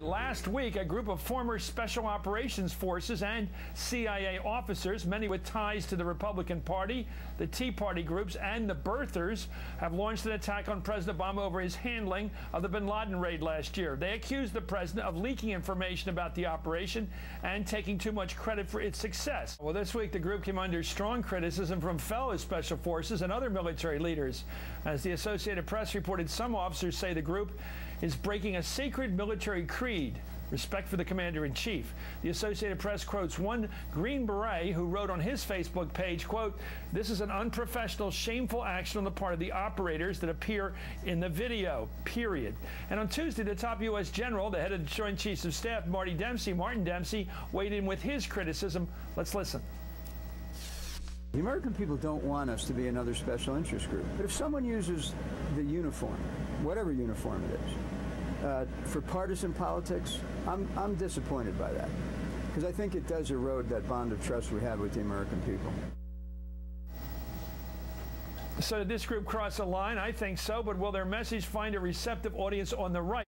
Last week, a group of former Special Operations Forces and CIA officers, many with ties to the Republican Party, the Tea Party groups, and the birthers, have launched an attack on President Obama over his handling of the bin Laden raid last year. They accused the president of leaking information about the operation and taking too much credit for its success. Well, this week, the group came under strong criticism from fellow Special Forces and other military leaders. As the Associated Press reported, some officers say the group is breaking a sacred military creed creed, respect for the commander in chief. The Associated Press quotes one Green Beret who wrote on his Facebook page, quote, this is an unprofessional, shameful action on the part of the operators that appear in the video, period. And on Tuesday, the top U.S. general, the head of the Joint Chiefs of Staff, Marty Dempsey, Martin Dempsey, weighed in with his criticism. Let's listen. The American people don't want us to be another special interest group. But if someone uses the uniform, whatever uniform it is, uh, for partisan politics, I'm, I'm disappointed by that because I think it does erode that bond of trust we have with the American people. So did this group cross a line? I think so, but will their message find a receptive audience on the right?